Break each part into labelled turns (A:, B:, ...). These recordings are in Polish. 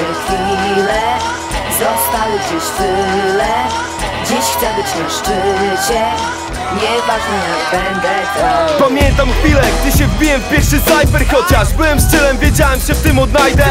A: tę chwilę Został gdzieś tyle. Dziś chcę być na szczycie Nieważne jak będę to
B: Pamiętam chwilę, gdy się wbiłem w pierwszy cypher Chociaż byłem szczelem, wiedziałem, że w tym odnajdę.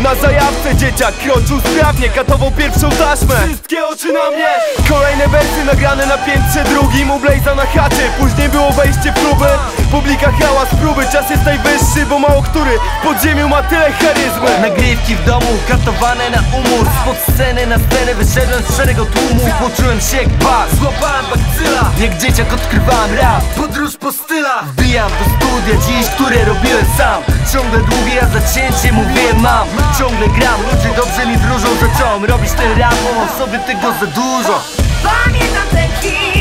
B: Na zajawce dzieciak kroczył sprawnie Katował pierwszą taśmę. Wszystkie oczy na mnie. Kolejne wersy nagrane na piętrze drugim U Blaze'a na chacie, później było wejście próby. Publika hałas próby, czas jest najwyższy Bo mało który w podziemiu ma tyle charyzmy.
C: Nagrywki w domu, katowane na umór. Spod sceny na scenę wyszedłem z szeregu tłumu. Poczułem się jak bas, złapałem bakcyla. Jak dzieciak odkrywałem rap, podróż po stylach. Wbijam do studia dziś, które robiłem sam. Ciągle długie, ja zacięcie mówiłem mam Ciągle gram, ludzie dobrze mi wróżą Zacząłem robić ten rap, bo mam sobie tego za dużo.
A: Pamiętam te chwile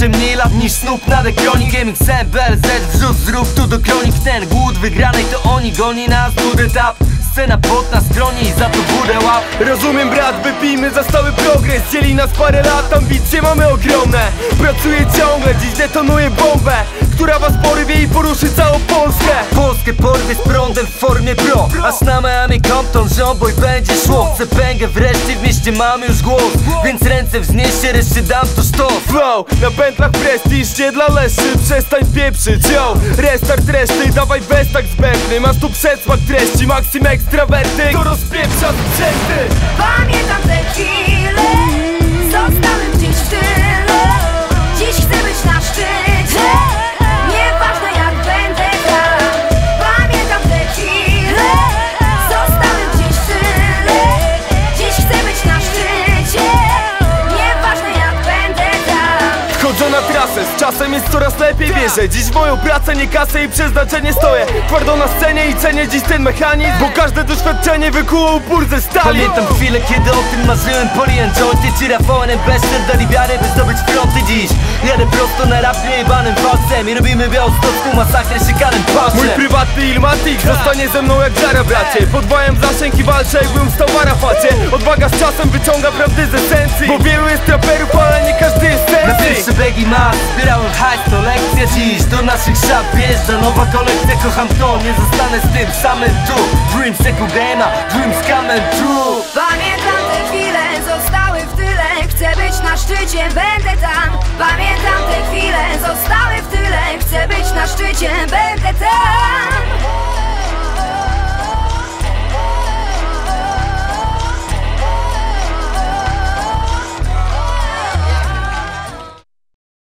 C: jeszcze mniej lat niż Snoop nad ekronik MXM, BLZ, wrzut zrób tu do kronik. Ten głód wygranej to oni goni nas. Good etap, scena pod nas chroni i za to górę łap.
B: Rozumiem brat, wypijmy za stały progres. Dzieli nas parę lat, ambicje mamy ogromne. Pracuję ciągle, dziś detonuję bombę Która was porwie i poruszy całą Polskę.
C: Polskę porwie z prądem w formie pro Aż na Miami Compton, żomboj będzie szło. Chcę pęgę wreszcie, w mieście mamy już głos. Więc ręce wznieście, reszcie dam to sztos.
B: Flow, na pętlach prestiż, nie dla leszy Przestań pieprzyć, yo. Restart reszty, dawaj bez tak zbędny. Masz tu przedsmak treści, maksim ekstrawerty To rozpieprza
A: na
B: trasę, z czasem jest coraz lepiej Wierzę, dziś w moją pracę, nie kasę i przeznaczenie stoję. Twardo na scenie i cenię dziś ten mechanizm Bo każde doświadczenie wykuło upór ze stali.
C: Pamiętam chwilę, kiedy o tym marzyłem. Polian jointy czy Rafael Bester Dali wiarę, by zdobyć fronty dziś. Jadę prosto na rap jebanym palcem. I robimy białostocką masakrę szykanym palcem.
B: Mój prywatny Ilmatic zostanie ze mną jak żara bracie. Podwajam zasięg i walczę jakbym stał w Arafacie. Odwaga z czasem wyciąga prawdy z esencji. Bo wielu jest traperów, ale nie każdy jest sensy
C: pierwszy begi ma, zbierałem hajs, to lekcja dziś. Do naszych szap wjeżdża nowa kolekcja, kocham to Nie zostanę z tym samym tu. Dreams Game'a, dreams coming true.
A: Pamiętam te chwile, zostały w tyle. Chcę być na szczycie, będę tam. Pamiętam te chwile, zostały w tyle. Chcę być na szczycie, będę tam